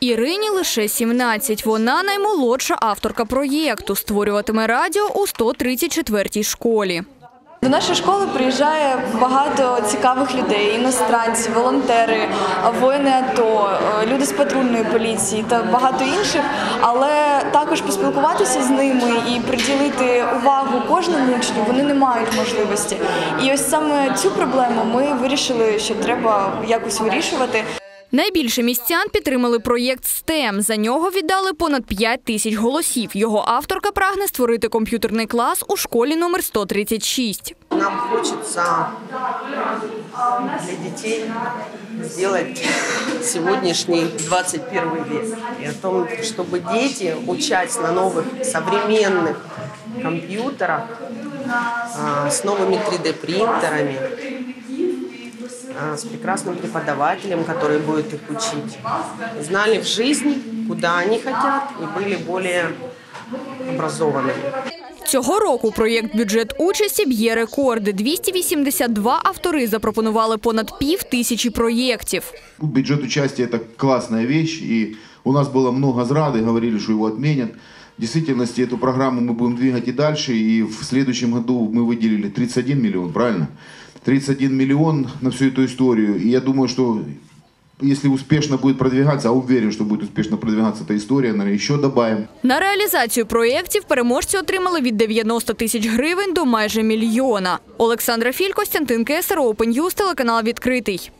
Ірині лише 17. Вона наймолодша авторка проєкту. Створюватиме радіо у 134-й школі. До нашої школи приїжджає багато цікавих людей, іностранці, волонтери, воїни АТО, люди з патрульної поліції та багато інших. Але також поспілкуватися з ними і приділити увагу кожному учню вони не мають можливості. І ось саме цю проблему ми вирішили, що треба якось вирішувати. Найбільше містян підтримали проєкт STEM. За нього віддали понад 5 тисяч голосів. Його авторка прагне створити комп'ютерний клас у школі номер 136. Нам хочется для детей сделать сегодняшний 21 век. И о том, чтобы дети, учась на новых современных компьютерах, а, с новыми 3D-принтерами, а, с прекрасным преподавателем, который будет их учить, знали в жизни, куда они хотят, и были более образованными. Цього року проєкт бюджет участі б'є рекорди. 282 автори запропонували понад пів тисячі проєктів. Бюджет участия – это классная вещь, и у нас было много зрады, говорили, что его отменят. В действительности эту программу мы будем двигать и дальше, и в следующем году мы выделили 31 миллион, правильно? 31 миллион на всю эту историю, и я думаю, что если успешно будет продвигаться, а уверен, что будет успешно продвигаться эта история, наверное, еще добавим. На реалізацію проєктів переможці отримали від 90 тисяч гривень до майже мільйона. Олександра Філь, Костянтин Кесар, Open News, телеканал відкритий.